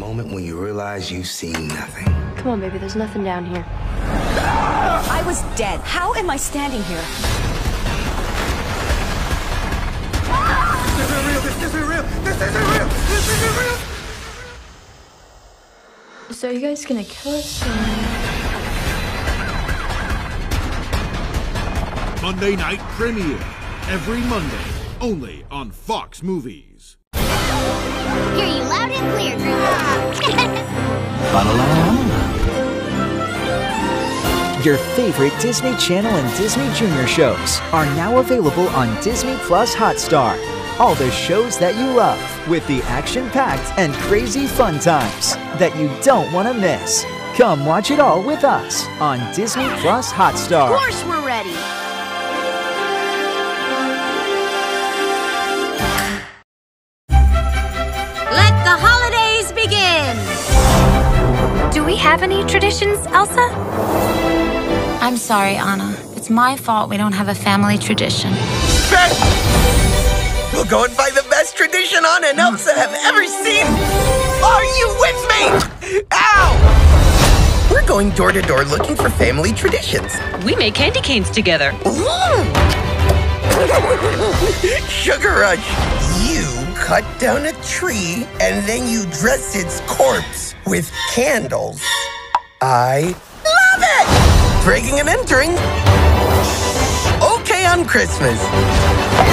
Because you realize you see nothing. Come on, baby, there's nothing down here. I was dead. How am I standing here? This isn't real! This isn't real! This isn't real! This isn't real! So are you guys gonna kill us? Or... Monday night premiere. Every Monday. Only on Fox Movies. Hear you loud and clear, Your favorite Disney Channel and Disney Junior shows are now available on Disney Plus Hotstar. All the shows that you love with the action packed and crazy fun times that you don't want to miss. Come watch it all with us on Disney Plus Hotstar. Of course we're ready. We have any traditions, Elsa? I'm sorry, Anna. It's my fault we don't have a family tradition. We'll go and find the best tradition Anna and Elsa have ever seen. Are you with me? Ow! We're going door to door looking for family traditions. We make candy canes together. Sugar Rush. You cut down a tree and then you dress its corpse with candles. I love it! Breaking and entering. Okay on Christmas.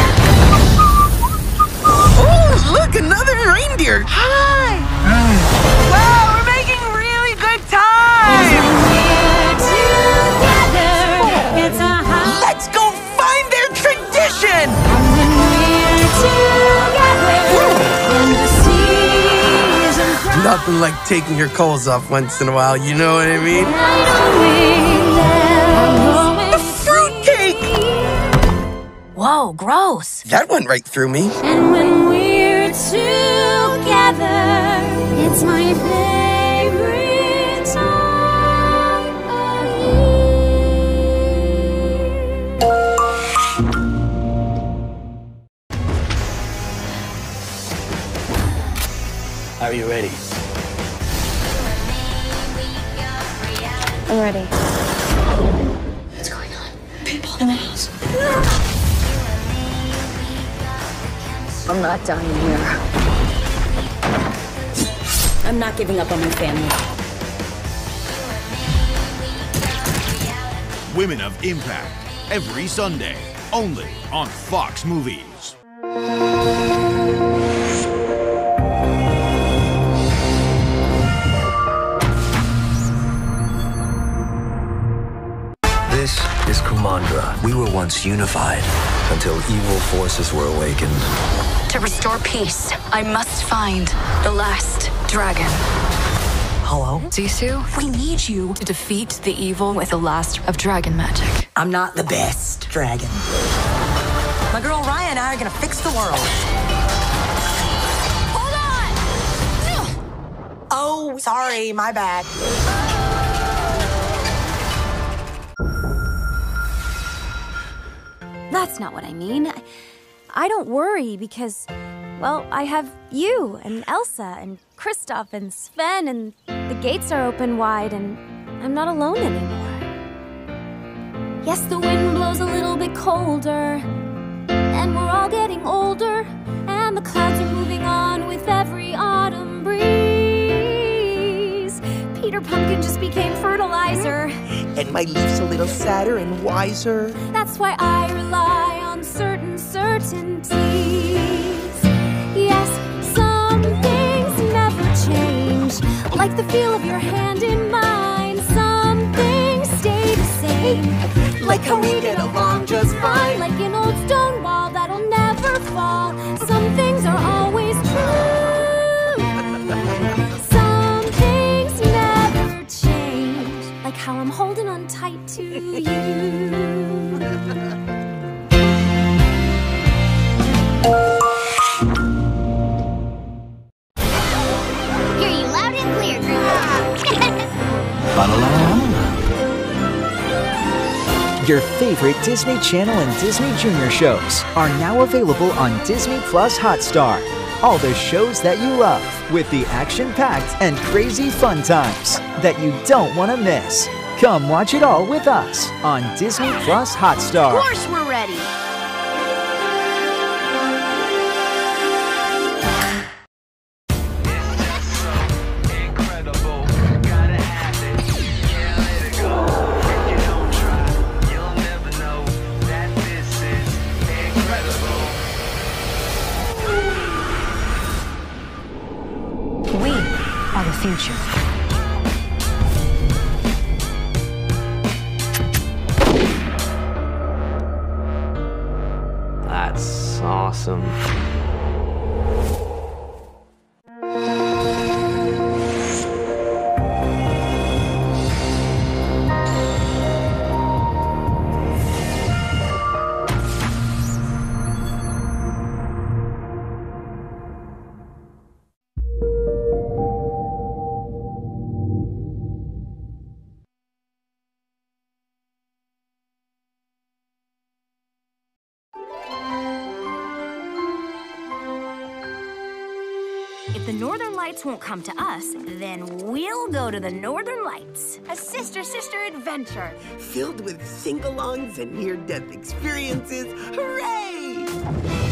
Nothing like taking your clothes off once in a while, you know what I mean? A fruitcake! Whoa, gross. That went right through me. And when we're together, it's my favorite you ready? I'm ready. What's going on? People in the house. I'm not dying here. I'm not giving up on my family. Women of Impact. Every Sunday. Only on Fox Movies. We were once unified until evil forces were awakened. To restore peace, I must find the last dragon. Hello? Sisu, we need you to defeat the evil with the last of dragon magic. I'm not the best dragon. My girl Raya and I are gonna fix the world. Hold on! Oh, sorry, my bad. That's not what I mean. I, don't worry because, well, I have you and Elsa and Kristoff and Sven, and the gates are open wide, and I'm not alone anymore. Yes, the wind blows a little bit colder, and we're all getting older, and the clouds are moving on with every autumn breeze. Peter Pumpkin just became fertilizer. And my leaf's a little sadder and wiser. That's why I rely on certain certainties. Yes, some things never change, like the feel of your hand in mine. Some things stay the same, like how we get along just fine, like an old stone wall that'll never fall. Some how I'm holding on tight to you. Hear you loud and clear, Your favorite Disney Channel and Disney Junior shows are now available on Disney Plus Hotstar. All the shows that you love with the action packed and crazy fun times that you don't want to miss. Come watch it all with us on Disney Plus Hotstar. Of course we're ready. Future. That's awesome. Northern Lights won't come to us, then we'll go to the Northern Lights. A sister-sister adventure. Filled with sing-alongs and near-death experiences. Hooray!